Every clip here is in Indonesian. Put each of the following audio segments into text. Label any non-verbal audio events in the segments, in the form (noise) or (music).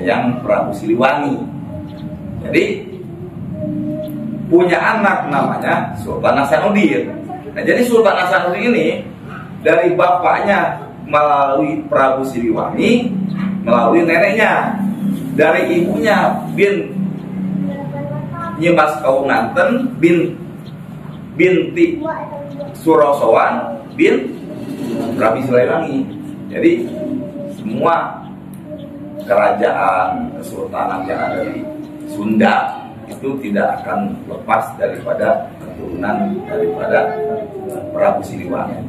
yang Prabu Siliwangi. Jadi punya anak namanya Sultan Hasanuddin. Nah, jadi Sultan Hasanuddin ini dari bapaknya melalui Prabu Siliwangi melalui neneknya dari ibunya bin Nyimas Kaunganten bin binti Surosowan bin Prabu Siliwangi. Jadi semua kerajaan kesultanan yang ada di Sunda itu tidak akan lepas daripada keturunan daripada Prabu Siliwangi.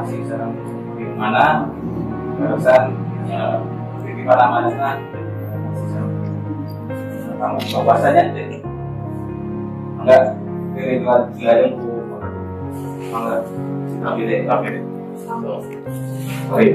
Nasi sarang di mana terusan di mana mana kamu bawa saja deh enggak ini dua tiga yang ku enggak tapi deh tapi deh baik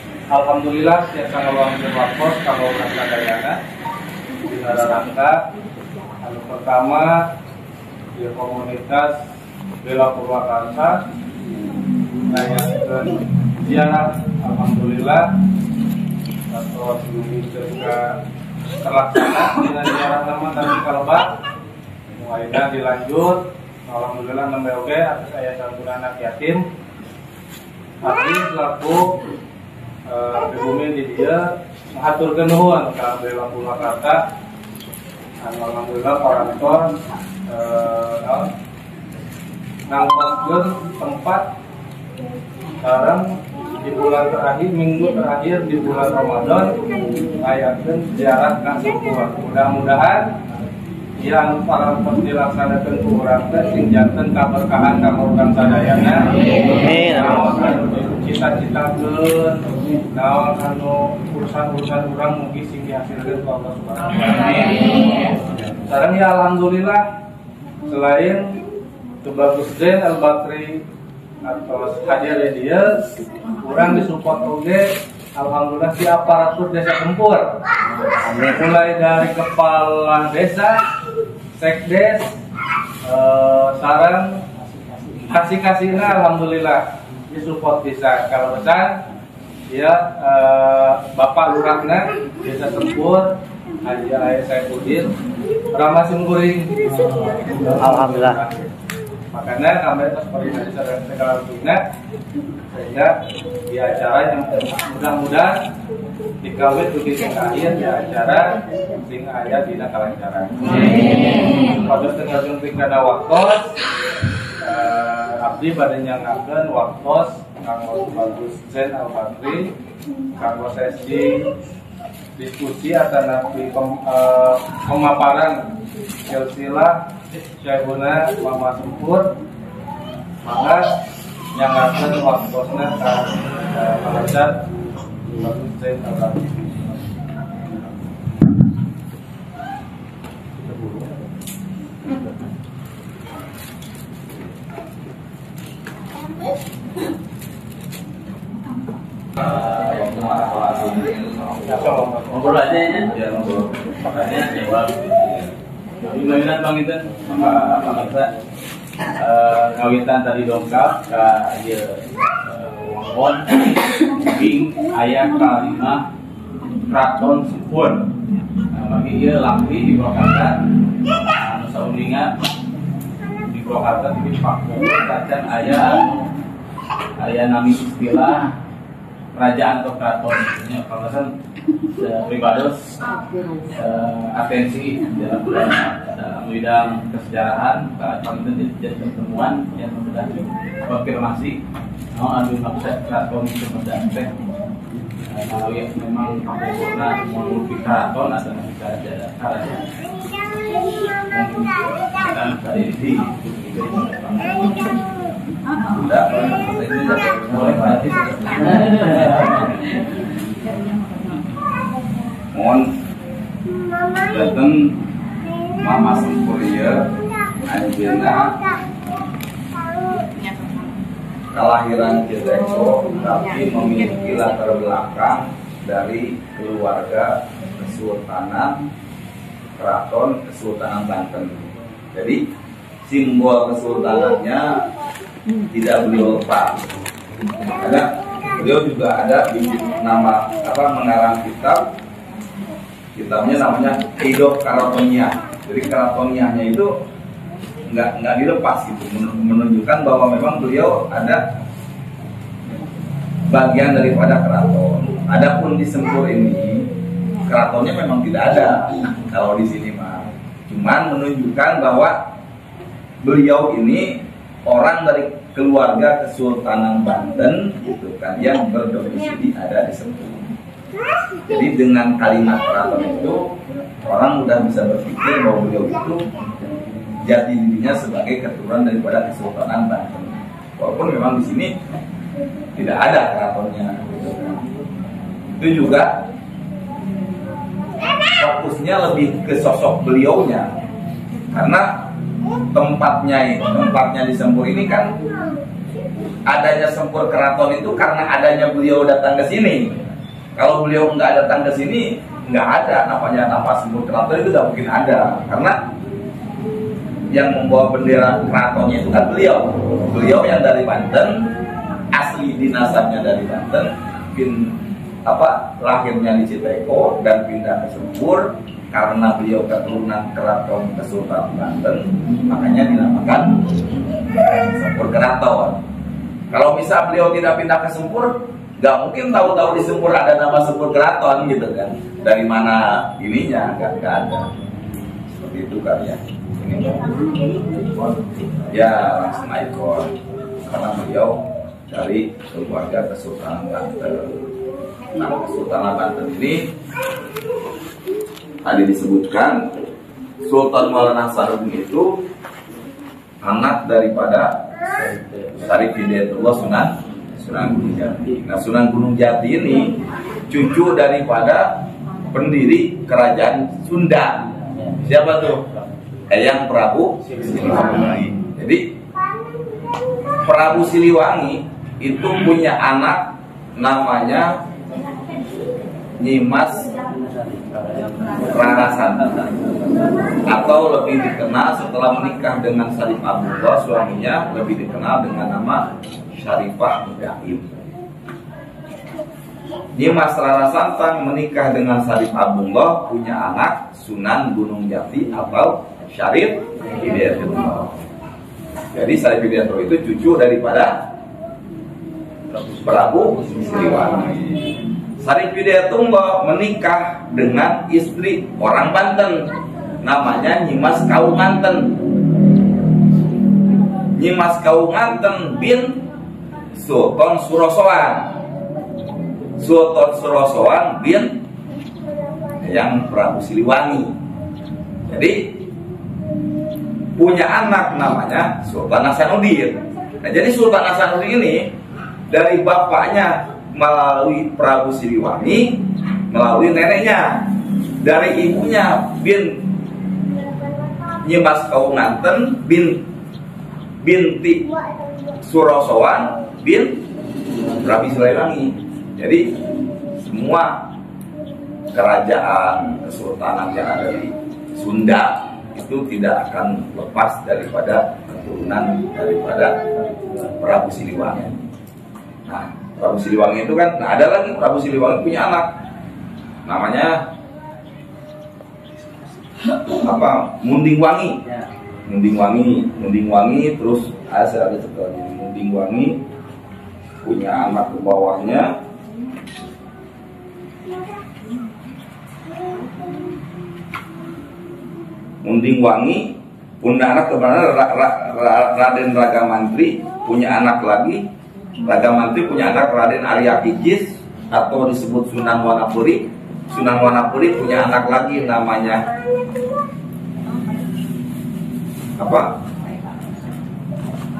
alhamdulillah tiasa ngaluangkeun waktos kalau rangka dayana di rangka anu pertama di komunitas Bela Purwakarta ngayakeun ziarah alhamdulillah atau sebelum ketika terlaksana dengan ziarah nama tadi kalbat mulainya dilanjut alhamdulillah nambah oke atas ayah satu anak yatim tapi selaku pribumi di dia mengaturkan nuhun kalau bela Purwakarta dan alhamdulillah orang tua eh, nangkoskeun tempat sekarang di bulan terakhir minggu terakhir di bulan Ramadan ayatkan ziarah Sempur mudah-mudahan yang para dilaksanakan kurang sing janten kaberkahan kamurkan sadayana. Amin. anu cita-citakeun? Naon anu urusan-urusan urang mugi sing dihasilkeun ku Allah Subhanahu wa taala. Sekarang ya alhamdulillah selain Tubagus Zain Al Bakri atau hadir di dia kurang disupport oge alhamdulillah si aparatur desa Tempur. Mulai dari kepala desa sekdes eh, sarang kasih kasihnya alhamdulillah disupport bisa kalau besar ya eh, bapak lurahnya desa Tempur Haji Ayah Saifuddin Rama Singkuring Alhamdulillah. Makanya kami atas koordinasi dan segala rutinnya sehingga di acara yang mudah-mudahan dikawin begitu sing akhir di acara sing ayah di kalancaran pada tengah jungkring dana waktos eh, abdi pada nyangakan waktos kanggo bagus Zen Al Bakri kanggo sesi diskusi atau nanti eh, pemaparan silsilah Syekhuna Mama Sempur maka yang akan waktosnya ke eh, Malajar Bagus Zain Al-Bakri Ngobrol aja ya. Ya ngobrol. Makanya jawab. Gimana Bang itu? Sama Bang Aksa. Eh, ngawitan tadi dongkap ke ieu Won Bing ayah kalima Kraton Sipun. Nah, bagi ieu lampi di Purwakarta. Anu saundingan di Purwakarta di Paku kacang ayah ayah nami istilah kerajaan atau keraton. Ini kalau kan privados eh, atensi dalam dalam bidang kesejarahan keraton itu jadi pertemuan yang sudah konfirmasi. Mau adu maksud keraton itu pada Eh, kalau yang memang pernah mengurusi keraton atau kerajaan kerajaan dan dari di Mohon datang Mama Sempurya Anjena kelahiran Jedeko tapi memiliki latar belakang dari keluarga Kesultanan Keraton Kesultanan Banten. Jadi simbol kesultanannya tidak beliau lepas. Karena beliau juga ada di nama apa mengarang kitab kitabnya namanya Hidup Karatonia. Jadi Karatonianya itu nggak nggak dilepas gitu men- menunjukkan bahwa memang beliau ada bagian daripada keraton. Adapun di Sempur ini keratonnya memang tidak ada kalau di sini mah. Cuman menunjukkan bahwa beliau ini orang dari keluarga Kesultanan Banten gitu kan yang berdomisili ada di Sempur. Jadi dengan kalimat keraton itu orang mudah bisa berpikir bahwa beliau itu jati dirinya sebagai keturunan daripada Kesultanan Banten. Walaupun memang di sini tidak ada keratonnya. gitu kan. Itu juga fokusnya lebih ke sosok beliaunya, karena tempatnya tempatnya di Sempur ini kan adanya Sempur Keraton itu karena adanya beliau datang ke sini. Kalau beliau nggak datang ke sini, nggak ada namanya nama Sempur Keraton itu tidak mungkin ada, karena yang membawa bendera keratonnya itu kan beliau beliau yang dari Banten asli dinasabnya dari Banten apa lahirnya di Citeko dan pindah ke Sempur karena beliau keturunan keraton Kesultanan Banten makanya dinamakan Sempur Keraton. Kalau misal beliau tidak pindah ke Sempur nggak mungkin tahu-tahu di Sempur ada nama Sempur Keraton gitu kan. Dari mana ininya nggak ada. Seperti itu kan ya. Ini. Ya langsung ikon karena beliau dari keluarga Kesultanan Banten nah Kesultanan Banten ini tadi disebutkan Sultan Maulana Saruddin itu anak daripada Syarif Hidayatullah Sunan Sunan Gunung Jati. Nah Sunan Gunung Jati ini cucu daripada pendiri kerajaan Sunda. Siapa tuh? Eyang Prabu Siliwangi. Jadi Prabu Siliwangi itu punya anak namanya Nyimas Rara Santana atau lebih dikenal setelah menikah dengan Sarif Abdullah suaminya lebih dikenal dengan nama Syarifah Mudaim. Rara Santang menikah dengan Sarif Abdullah punya anak Sunan Gunung Jati atau Syarif Hidayatullah. Jadi Syarif Hidayatullah itu cucu daripada Prabu Siliwangi. Sarif Hidayatullah menikah dengan istri orang Banten namanya Nyimas Kaunganten. Nyimas Kaunganten bin Sultan Surosoan. Sultan Surosoan bin yang Prabu Siliwangi. Jadi punya anak namanya Sultan Hasanuddin. Nah, jadi Sultan Hasanuddin ini dari bapaknya melalui Prabu Siliwangi melalui neneknya dari ibunya bin. Nyimas Kaunganten bin. Binti Surosowan bin. Prabu Siliwangi. Jadi semua kerajaan kesultanan yang ada di Sunda itu tidak akan lepas daripada keturunan daripada Prabu Siliwangi. Nah, Prabu Siliwangi itu kan nah ada lagi Prabu Siliwangi punya anak. Namanya apa? Munding Wangi Munding Wangi Munding Wangi terus saya ada sekali Munding Wangi punya anak ke bawahnya. Munding Wangi punya anak kebenaran Raden Raga Mantri punya anak lagi Raga Mantri punya anak Raden Arya Kijis atau disebut Sunan Wanapuri. Sunan Wanapuri punya anak lagi namanya apa?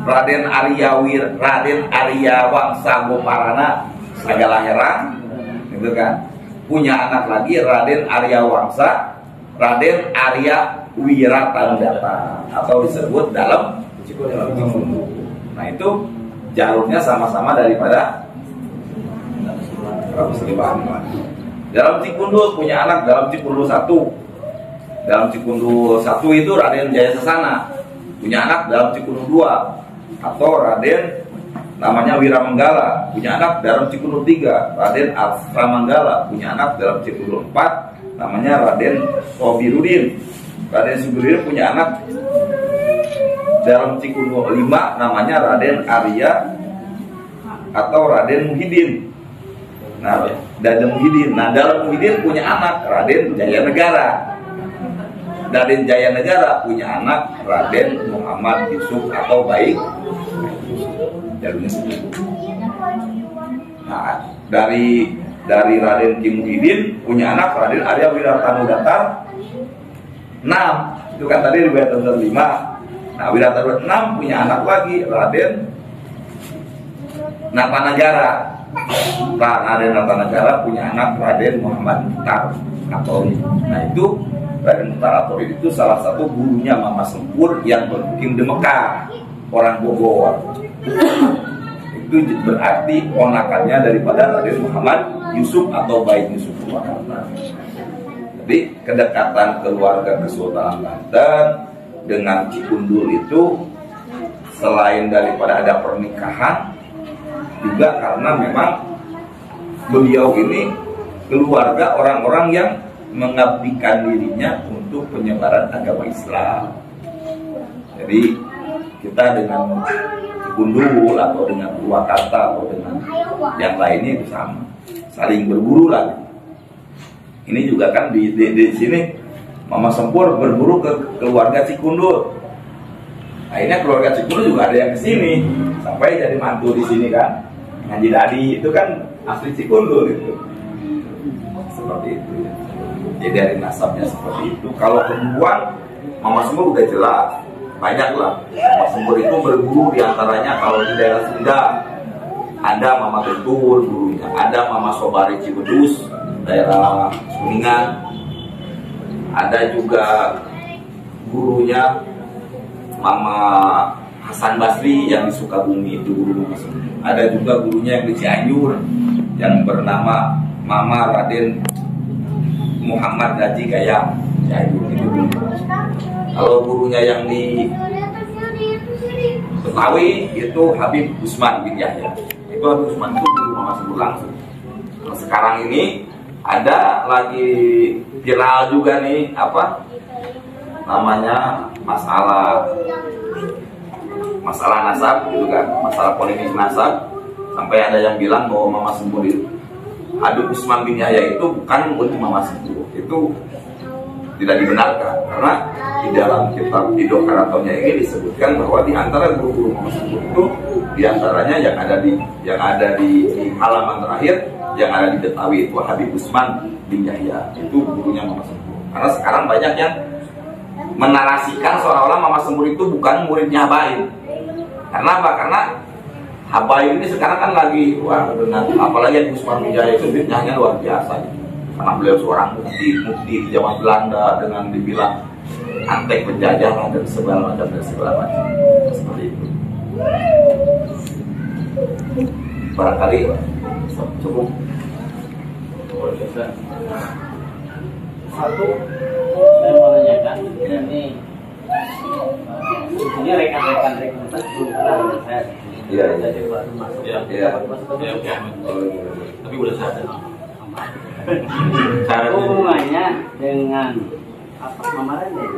Raden Arya Wir, Raden Arya Wangsa Goparana segala heran, gitu kan? Punya anak lagi Raden Arya Wangsa, Raden Arya Wiratandata atau disebut dalam Nah itu jalurnya sama-sama daripada. Dalam Cikundul punya anak dalam Cikundul satu. Dalam Cikundul satu itu Raden Jaya Sasana punya anak dalam Cikundul dua atau Raden namanya Wiramanggala punya anak dalam Cikundul tiga. Raden Asramanggala punya anak dalam Cikundul empat namanya Raden Sobirudin. Raden Sobirudin punya anak dalam Cikundul 5 namanya Raden Arya atau Raden Muhyiddin. Nah, Raden Muhyiddin. Nah, dalam Muhyiddin punya anak Raden Jaya Negara. Raden Jaya Negara punya anak Raden Muhammad Yusuf atau Baik. Nah, dari dari Raden Ki Muhyiddin punya anak Raden Arya Wiratanu Datar 6 itu kan tadi riwayat nomor 5 Nah, Wiratanu 6 punya anak lagi, Raden Natanagara. Nah, Raden Natanagara punya anak Raden Muhammad Muhtar Katori. Nah, itu Raden Muhtar Katori itu salah satu gurunya Mama Sempur yang bermukim di Mekah, orang Bogor. itu berarti ponakannya daripada Raden Muhammad Yusuf atau Baik Yusuf. Jadi kedekatan keluarga Kesultanan Banten dengan Cikundul itu selain daripada ada pernikahan juga karena memang beliau ini keluarga orang-orang yang mengabdikan dirinya untuk penyebaran agama Islam. Jadi kita dengan Gundul atau dengan Purwakarta atau dengan yang lainnya itu sama, saling berburu lah. Ini juga kan di, di, di sini Mama Sempur berburu ke keluarga Cikundul. Akhirnya keluarga Cikundul juga ada yang ke sini sampai jadi mantu di sini kan. Ngaji Dadi itu kan asli Cikundul gitu. Seperti itu. Jadi dari nasabnya seperti itu. Kalau perempuan Mama Sempur udah jelas banyak lah Mama Sempur itu berburu di antaranya kalau di daerah Sunda ada Mama Bentur gurunya ada Mama Sobari Cibedus daerah Kuningan ada juga gurunya Mama Hasan Basri yang di Sukabumi itu guru ada juga gurunya yang di Cianjur yang bernama Mama Raden Muhammad Gaji Gayam Cianjur itu dulu kalau gurunya yang di Betawi itu Habib Usman bin Yahya. Itu Habib Usman itu guru Mama Sempur langsung. Sekarang ini ada lagi viral juga nih apa? Namanya masalah masalah nasab gitu kan masalah polemik nasab. Sampai ada yang bilang bahwa Mama Sempur itu Habib Usman bin Yahya itu bukan murid Mama Sempur itu tidak dibenarkan. Karena di dalam kitab Hidup Karatonya ini disebutkan bahwa di antara guru-guru Mama Sempur itu di antaranya yang ada di yang ada di halaman terakhir yang ada di Betawi itu Habib Usman bin Yahya itu gurunya Mama Sempur karena sekarang banyak yang menarasikan seolah-olah Mama Sempur itu bukan muridnya Habaib. Karena apa? karena Habaib ini sekarang kan lagi wah dengan apalagi Habib Usman bin Yahya itu fitnahnya luar biasa. Karena beliau seorang mufti mufti di zaman Belanda dengan dibilang antek penjajah dan segala macam dan segala macam. Seperti itu. Barangkali cukup Satu, saya mau nanyakan ini ini rekan-rekan rekrutmen belum pernah saya. Iya, iya. Jadi baru masuk. Iya. Ke tapi udah sadar Cara hubungannya dengan apa kemarin ya?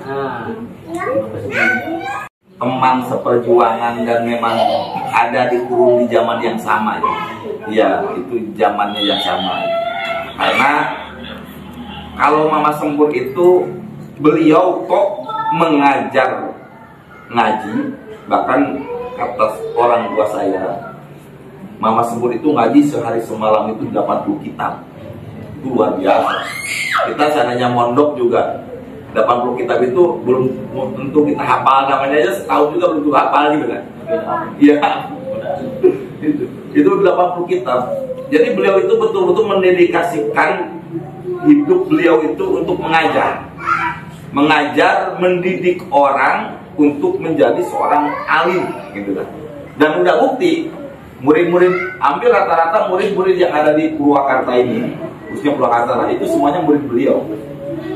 Nah, teman seperjuangan dan memang ada dikurung di zaman yang sama ya. Iya, itu zamannya yang sama. Karena kalau Mama Sempur itu beliau kok mengajar ngaji bahkan atas orang tua saya Mama Sempur itu ngaji sehari semalam itu 80 kitab luar biasa kita seandainya mondok juga 80 kitab itu belum tentu kita hafal namanya aja setahun juga belum tentu hafal gitu kan. Iya. Itu itu 80 kitab. Jadi beliau itu betul-betul mendedikasikan hidup beliau itu untuk mengajar. Mengajar mendidik orang untuk menjadi seorang alim gitu kan. Dan udah bukti murid-murid hampir rata-rata murid-murid yang ada di Purwakarta ini khususnya Purwakarta itu semuanya murid beliau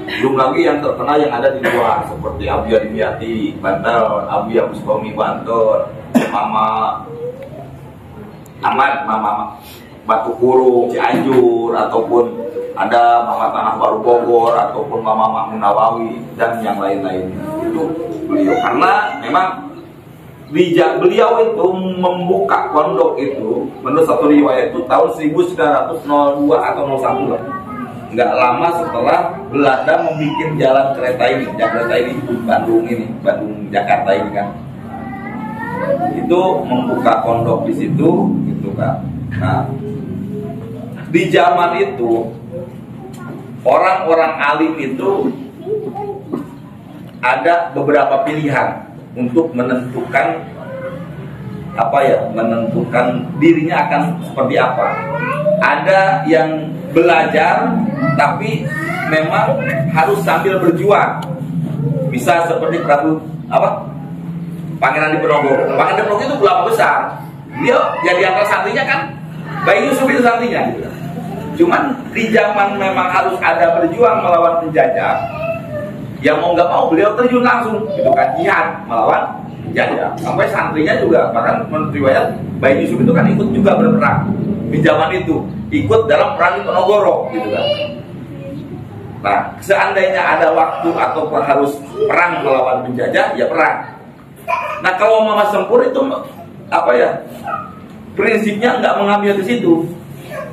belum lagi yang terkenal yang ada di luar seperti Abu Yadimiyati Bantul, Abu Yabus Komi Bantul, Mama Ahmad, Mama Batu Kurung, Cianjur ataupun ada Mama Tanah Baru Bogor ataupun Mama Mahmud Nawawi dan yang lain-lain. Itu beliau. Karena memang bijak beliau itu membuka pondok itu menurut satu riwayat itu tahun 1902 atau 01 lah nggak lama setelah Belanda membuat jalan kereta ini Jakarta ini Bandung ini Bandung Jakarta ini kan. Itu membuka pondok di situ gitu kan. Nah di zaman itu orang-orang alim itu ada beberapa pilihan untuk menentukan apa ya menentukan dirinya akan seperti apa. Ada yang belajar tapi memang harus sambil berjuang. Bisa seperti Prabu apa? Pangeran Diponegoro Pangeran Diponegoro itu ulama besar? Dia jadi angkat santrinya kan? Bayi Yusuf itu santrinya. Cuman di zaman memang harus ada berjuang melawan penjajah yang mau nggak mau beliau terjun langsung. Gitu kan jihad melawan penjajah sampai santrinya juga bahkan menurut riwayat Bayi Yusuf itu kan ikut juga berperang di zaman itu, ikut dalam perang di Penogoro, gitu kan. Nah, seandainya ada waktu atau harus perang melawan penjajah, ya perang. Nah, kalau Mama Sempur itu apa ya? Prinsipnya nggak mengambil ke situ.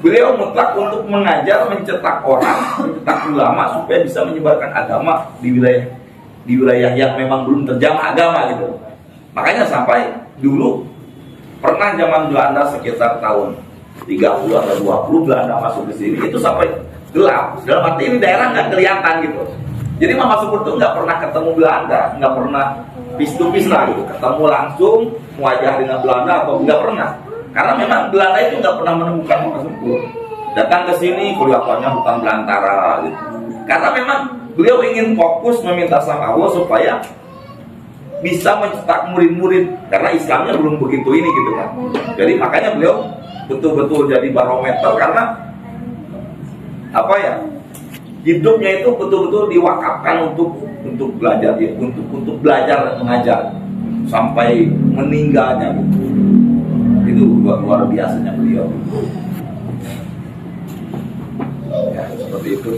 Beliau mutlak untuk mengajar, mencetak orang, mencetak ulama supaya bisa menyebarkan agama di wilayah di wilayah yang memang belum terjamah agama gitu. Makanya sampai dulu pernah zaman Belanda sekitar tahun 30 atau 20 Belanda masuk ke sini itu sampai gelap. Dalam arti ini daerah nggak kelihatan gitu. Jadi Mama Subur tuh nggak pernah ketemu Belanda, nggak pernah face to face lah gitu. Ketemu langsung wajah dengan Belanda atau nggak pernah. Karena memang Belanda itu nggak pernah menemukan Mama Subur. Datang ke sini kelihatannya hutan belantara gitu. Karena memang beliau ingin fokus meminta sama Allah supaya bisa mencetak murid-murid. Karena Islamnya belum begitu ini gitu kan. Jadi makanya beliau betul-betul jadi barometer karena apa ya? Hidupnya itu betul-betul diwakafkan untuk untuk belajar ya untuk untuk belajar dan mengajar. Sampai meninggalnya. Itu luar, luar biasanya beliau. Ya seperti itu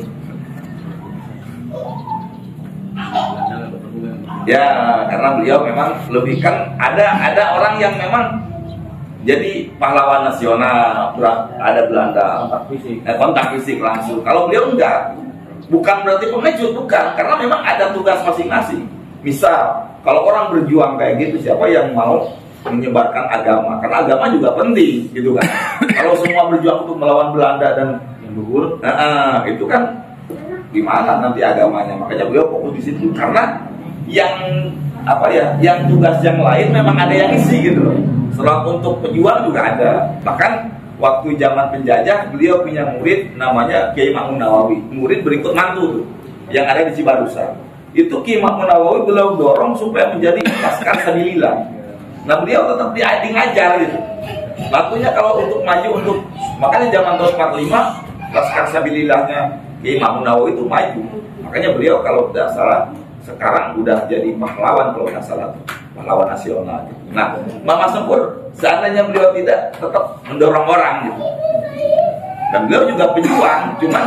ya karena beliau memang lebih kan ada ada orang yang memang jadi pahlawan nasional ada Belanda. Kontak fisik. Eh, kontak fisik langsung. Kalau beliau enggak bukan berarti pengecut bukan. Karena memang ada tugas masing-masing. Misal kalau orang berjuang kayak gitu siapa yang mau menyebarkan agama? Karena agama juga penting gitu kan. (laughs) Kalau semua berjuang untuk melawan Belanda dan yang gugur. Nah, itu kan gimana nanti agamanya? Makanya beliau fokus di situ. Karena yang apa ya yang tugas yang lain memang ada yang isi gitu loh. Untuk pejuang juga ada. Bahkan waktu zaman penjajah beliau punya murid namanya Kiai Makmun Nawawi. Murid berikut mantu tuh yang ada di Cibarusa. Itu Kiai Makmun Nawawi beliau dorong supaya menjadi laskar sabilillah nah beliau tetap di, di ngajar gitu. Waktunya kalau untuk maju untuk makanya zaman tahun 45 laskar sabilillahnya Kiai Makmun Nawawi itu maju. Makanya beliau kalau tidak salah sekarang udah jadi pahlawan kalau nggak salah pahlawan nasional gitu. nah Mama Sempur seandainya beliau tidak tetap mendorong orang gitu. Dan beliau juga pejuang cuman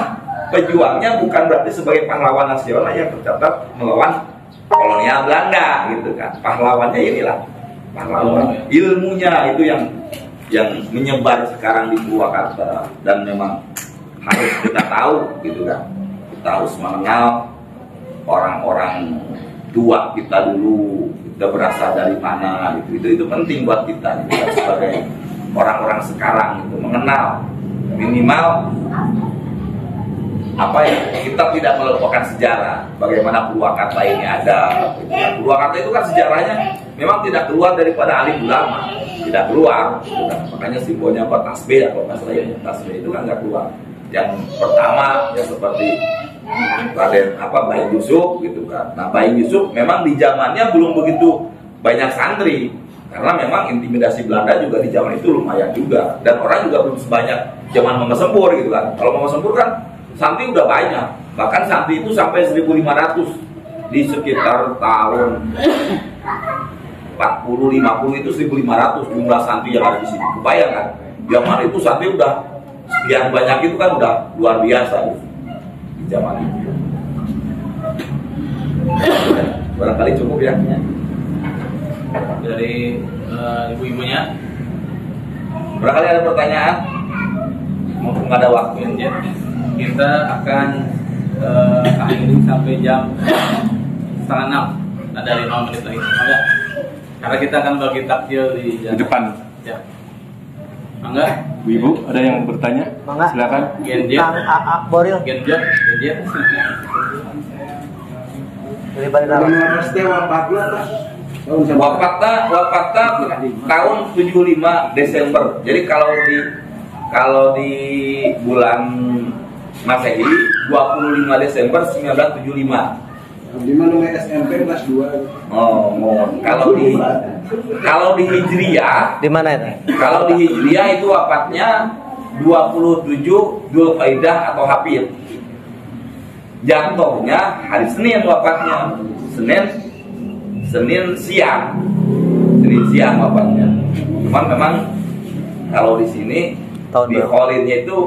pejuangnya bukan berarti sebagai pahlawan nasional yang tercatat melawan kolonial Belanda gitu kan. Pahlawannya inilah pahlawan ilmunya itu yang yang menyebar sekarang di Purwakarta. Dan memang harus kita tahu gitu kan. Kita harus mengenal orang-orang tua kita dulu kita berasal dari mana gitu itu itu penting buat kita gitu, sebagai orang-orang sekarang gitu mengenal minimal apa ya kita tidak melupakan sejarah bagaimana Purwakarta ini ada gitu kan. Purwakarta itu kan sejarahnya memang tidak keluar daripada alim ulama tidak keluar gitu kan. makanya simbolnya apa tasbih atau ya tasbih itu kan nggak keluar yang pertama ya seperti Raden apa Bayi Yusuf gitu kan. Nah Bayi Yusuf memang di zamannya belum begitu banyak santri karena memang intimidasi Belanda juga di zaman itu lumayan juga dan orang juga belum sebanyak zaman Mama Sempur gitu kan. Kalau Mama Sempur kan santri udah banyak bahkan santri itu sampai 1500 di sekitar tahun 40 50 itu 1500 jumlah santri yang ada di sini. Kebayang kan? Zaman itu santri udah sekian banyak itu kan udah luar biasa gitu zaman itu. Barangkali cukup ya. dari uh, ibu-ibunya Barangkali ada pertanyaan? Mumpung ada waktu ya, kita akan uh, akhiri sampai jam setengah enam ada lima menit lagi karena kita akan bagi takjil di, di depan. ya Mangga Bu Ibu, ada yang bertanya? Mangga. Silakan. Genjet Kang AA Boril Genjet Genjet dari Bandara. Wafatnya wafatnya tahun 75 Desember. Jadi kalau di kalau di bulan Masehi 25 Desember 1975. Di mana namanya SMP kelas 2 Oh, mohon. kalau di kalau di Hijriah Di mana itu? Kalau di Hijriah itu wafatnya 27 Dzulqaidah atau Hafid. Jatuhnya hari Senin wafatnya. Senin Senin siang. Senin siang wafatnya. Cuman memang Kalau di sini Tahun di berapa? Holinnya itu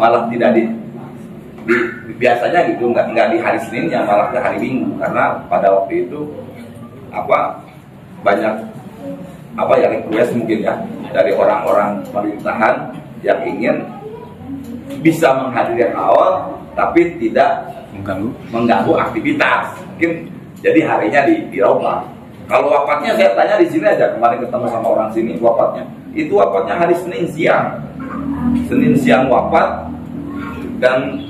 malah tidak di, di biasanya gitu nggak nggak di hari Senin ya malah ke hari Minggu. Karena pada waktu itu apa banyak apa ya request mungkin ya dari orang-orang pemerintahan yang ingin bisa menghadiri awal tapi tidak mengganggu. mengganggu aktivitas. Mungkin jadi harinya di dirubah kalau wafatnya saya tanya di sini aja kemarin ketemu sama orang sini wafatnya. Itu wafatnya hari Senin siang. Senin siang wafat dan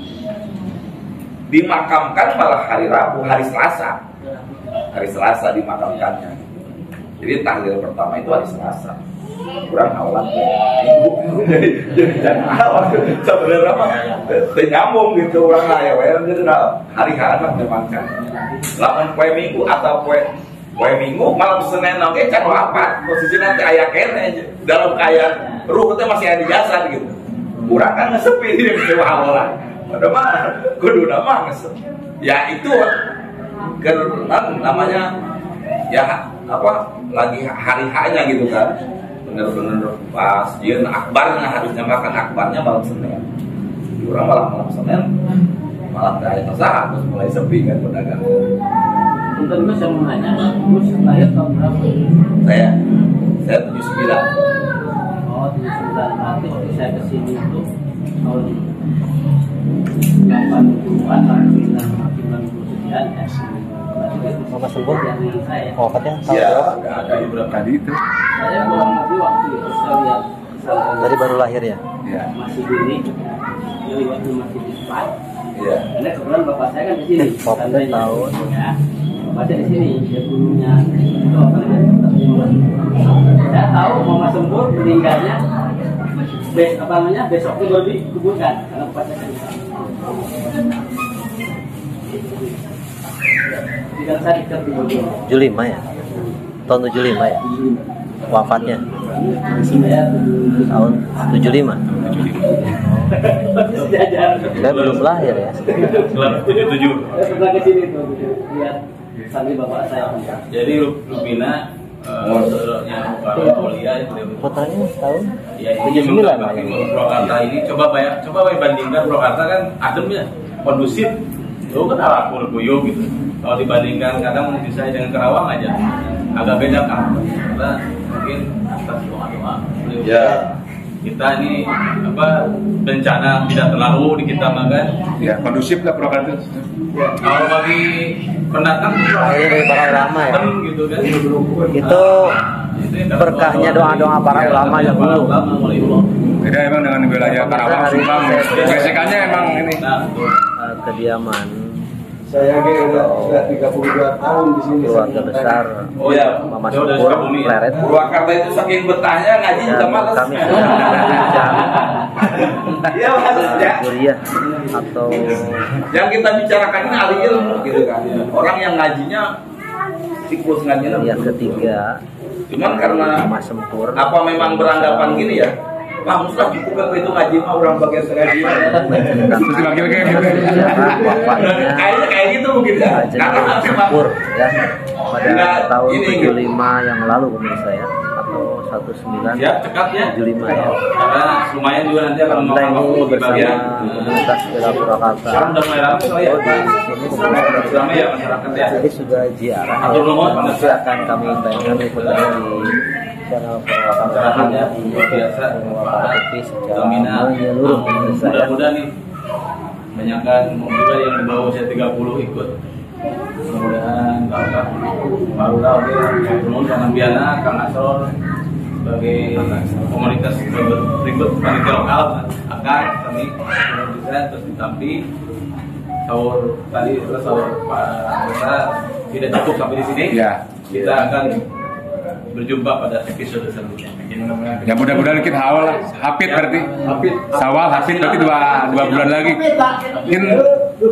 dimakamkan malah hari Rabu hari Selasa. Hari Selasa dimakamkannya. Jadi tahlil pertama itu hari Selasa. Kurang awalan minggu jadi jangan awal sebenarnya teu nyambung gitu orang lain. Jadi hari hari memang kan. Lamun poe minggu atau poe poe minggu malam senin oke kan apa posisi nanti ayah kene dalam kaya ruh masih ada jasad gitu. Kurang kan ngesepi (laughs) di sewa ada mah kudu nama ya itu. Karena namanya ya apa lagi hari hanya gitu kan. Bener-bener pas dia akbarnya harusnya makan akbarnya malam senin. Orang malam malam senin. Malam kayak usaha terus mulai sepi kan pedagang. Untuk itu saya mau nanya, Gus lahir tahun berapa? saya saya tujuh sembilan. Oh, tujuh sembilan. Berarti waktu saya ke sini itu tahun 80-an, 90 sekian ya. Dari saya. Wafatnya tahun ya berapa? itu berapa tadi itu Saya belum ngerti waktu itu saya lihat kesalahan Tadi baru lahir ya? ya masih dini. Jadi waktu masih di Spike. ya Karena kebetulan bapak saya kan di sini. Oh, Santai. tahun. Ya. Bapak saya di sini. Dia gurunya. Itu apa namanya? Saya tahu Mama Sempur meninggalnya bes, apa namanya besok itu baru dikuburkan kan di sana. Tidak saya dekat di Bogor. 75 ya? Tahun 75 ya? Wafatnya tujuh tahun 75 sejajar. Saya belum lahir ya tujuh tujuh Saya pernah ke sini tuh lihat sambil bapak saya. Jadi Lu- Lubina eh, saudaranya Pak Aulia itu dia Fotonya tahun ya ini. 79 minta lah pakai ya? Purwakarta ini coba bayar coba bayar bandingkan Purwakarta kan adem ya kondusif. Itu kan arapur kuyuh gitu. Kalau dibandingkan kadang mungkin saya dengan Kerawang aja agak beda kan karena mungkin atas doa doa beliau. Ya. Kita ini apa bencana tidak terlalu di kita makan ya kondusif lah Purwakarta itu. Kalau bagi pendatang Ini dari para ulama ya? gitu kan? Itu berkahnya doa-doa para Iya, ulama ya para dulu. ulama mulai dulu. beda emang dengan wilayah Karawang Subang. gesekannya emang ini. Nah, kediaman Saya ge udah sudah 32 tahun di sini. keluarga besar. Oh ya Mama ya? Pleret. Purwakarta itu saking betahnya ngaji juga dan males kami (laughs) iya males ya kuliah atau yang kita bicarakan ini ahli ilmu gitu kan. Orang yang ngajinya siklus ngajinya. yang ketiga cuman karena Mama Sempur apa memang beranggapan gini ya Wah, Muslah cukup kan itu ngaji mah orang bagian kayak gitu. Kayaknya kayak gitu mungkin. Ya karena memang ya. Pada tahun ini, 75 yang lalu pemirsa ya atau 1975 Siap, cekat ya. ya Karena lumayan juga nanti akan ini waktu bersama bagian. komunitas sepeda Purwakarta Sekarang udah mulai ramai ya. Oh, di sini komunitas Ramai ya masyarakat ya. jadi sudah ziarah Atur nuhun. nanti akan kami tayangkan liputannya di channel Purwakarta Ya, biasa. Purwakarta secara menyeluruh ya Mudah-mudahan nih banyakkan juga yang di bawah usia 30 ikut. Mudah-mudahan baru tahu ya, Kang Biana, Kang Asror sebagai komunitas berikut panitia lokal akan kami bisa terus ditampi sahur tadi terus sahur Pak Desa tidak cukup sampai di sini. Ya. Kita akan berjumpa pada episode selanjutnya. ya mudah-mudahan kita awal lah. Hafid berarti. Hafid. sawal hafid berarti dua dua bulan lagi. Mungkin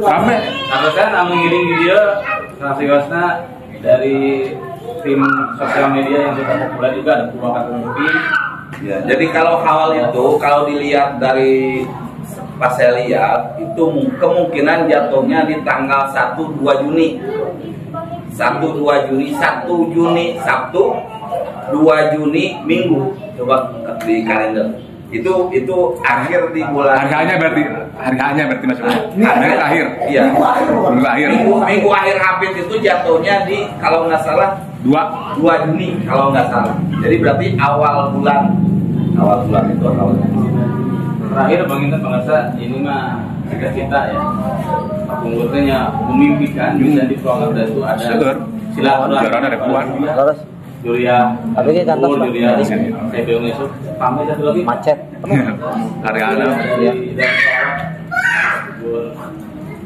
rame. Karena namun ngiring dia Rasiwasna dari tim sosial media yang sudah populer juga ada Purwakarta Movie. Ya, jadi kalau hal itu kalau dilihat dari pas saya lihat itu mu- kemungkinan jatuhnya di tanggal 1 2 Juni. 1 2 Juni, 1 Juni Sabtu, 2 Juni Minggu. coba di kalender itu itu akhir di bulan Harganya berarti harganya berarti Mas. Ini Harganya akhir. iya Minggu akhir. minggu, minggu akhir habis itu jatuhnya di kalau nggak salah Dua 2 Juni kalau nggak salah. Jadi berarti awal bulan. Awal bulan itu awal Terakhir Bang Intan Bangsa ini mah jika kita ya. Pengurusnya memimpikan bisa di Purwakarta itu ada Syukur. silaturahmi. Ada kuat. Terus Juria, Tapi ini kantor, Jadi- saya bilang itu pamit satu lagi. macet. (laughs) Dari dari Pur,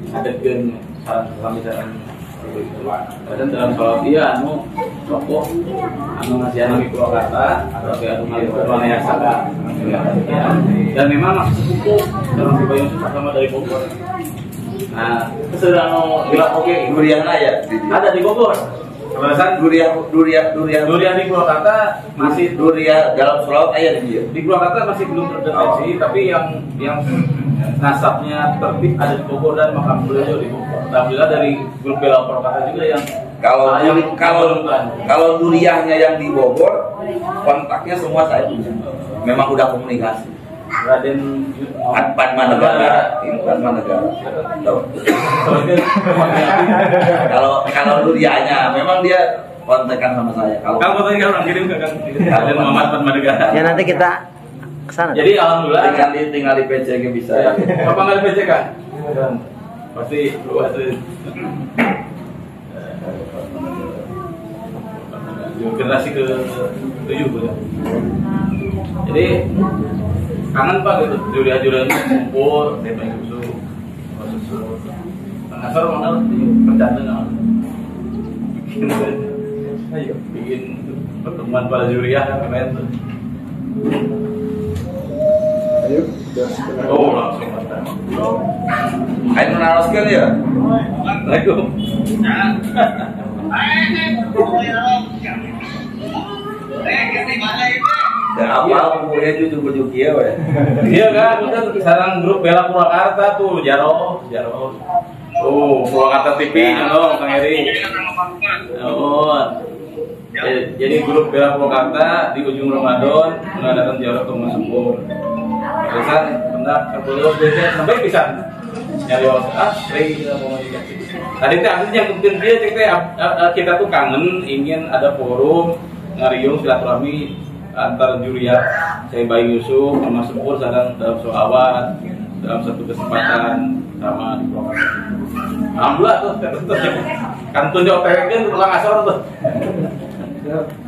ada gen. Saat kami dalam Kadang dalam sholat dia anu rokok. Anu ngasih anu di Purwakarta atau kayak anu ngalih ke mana yang salah dan memang masih sepupu dalam Bayu Yusuf sama dari Bogor. Nah, kesedang anu bilang oke. Durian ya ada di Bogor. Kebetulan durian durian durian. Durian di Purwakarta masih durian dalam Sulawesi ayah di dia di Purwakarta masih belum terdeteksi, tapi yang yang nasabnya tertib ada di Bogor dan makam beliau di Bogor. Alhamdulillah dari grup Bela Purwakarta juga yang kalau Ah, yang duri- kalau kalau duriannya yang di Bogor kontaknya semua saya punya. Memang udah komunikasi. Raden Padma Negara ini Padma Negara (laughs) kalau kalau duriannya memang dia kontekan sama saya. Kalau Kang fotonya kan orang kirim ke Kang Raden Muhammad Padma Negara. Ya nanti kita ke sana. Jadi alhamdulillah tinggal di tinggal di PC nya bisa Ya, apa nggak PC kan? Pasti luas tuh. Generasi ke tujuh gitu. Jadi kangen pak gitu, jurian-jurian kumpul, saya main susu, susu. Ngasar mana nggak? Bikin, ayo bikin pertemuan para juriah kan keren tuh. Ayo. Oh langsung mantap. Ayo menaroskan ya Assalamualaikum. apa kumpulnya jujur kia we Iya kan, kita sekarang grup Bela Purwakarta tuh, Jaro, Jaro. Oh, Purwakarta TV, halo Kang Eri. Oh, Eh, jadi grup Bela Purwakarta di ujung Ramadan mengadakan Jaro ke Sempur. Terusan, benar, terpuluh biasanya sampai bisa. Nyari waktu. Ah, kita mau dikasih. Tadi aslinya yang penting dia teh, ah, ah, kita tuh kangen ingin ada forum ngariung silaturahmi antar juriat saya Bayu Yusuf sama Sempur sedang dalam soawan dalam satu kesempatan sama di Purwakarta. Alhamdulillah tuh terus terus kantun di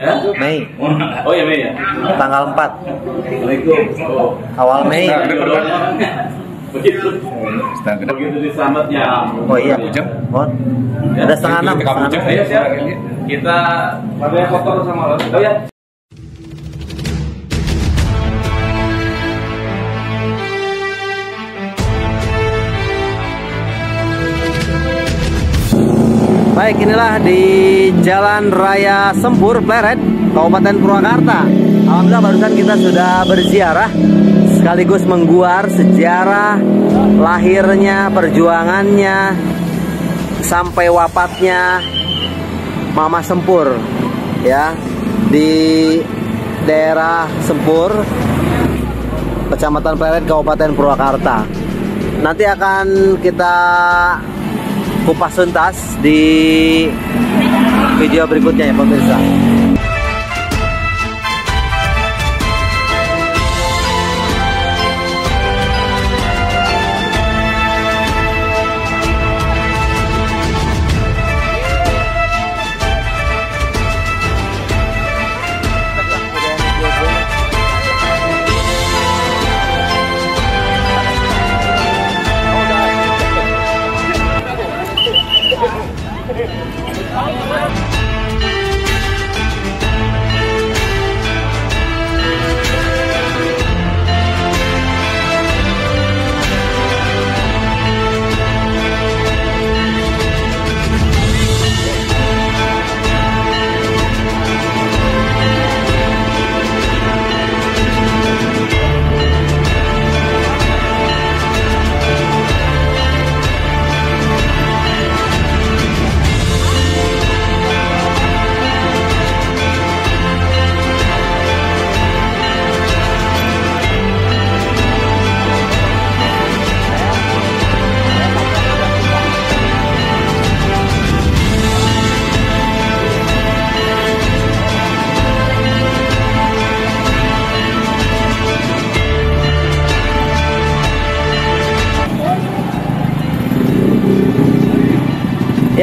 Ya? Mei. Oh ya Mei ya. Tanggal 4 Assalamualaikum. Oh. awal Mei. Begitu. Begitu diselamatnya. Oh iya. Ujung. Mohon. Udah setengah enam. Kita. Kita pada kotor sama lo. Oh ya. Baik, inilah di Jalan Raya Sempur, Pleret, Kabupaten Purwakarta. Alhamdulillah barusan kita sudah berziarah sekaligus mengguar sejarah lahirnya, perjuangannya sampai wafatnya Mama Sempur ya di daerah Sempur Kecamatan Pleret Kabupaten Purwakarta. Nanti akan kita kupas tuntas di video berikutnya ya pemirsa.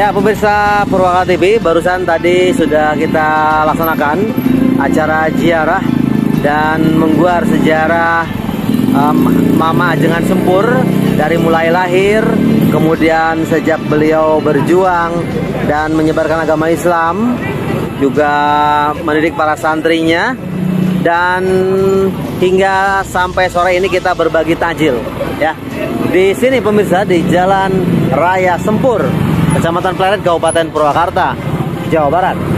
Ya pemirsa Purwaka TV barusan tadi sudah kita laksanakan acara ziarah dan mengguar sejarah um, Mama Ajengan Sempur dari mulai lahir kemudian sejak beliau berjuang dan menyebarkan agama Islam juga mendidik para santrinya dan hingga sampai sore ini kita berbagi tajil ya. Di sini pemirsa di Jalan Raya Sempur Kecamatan Pleret Kabupaten Purwakarta Jawa Barat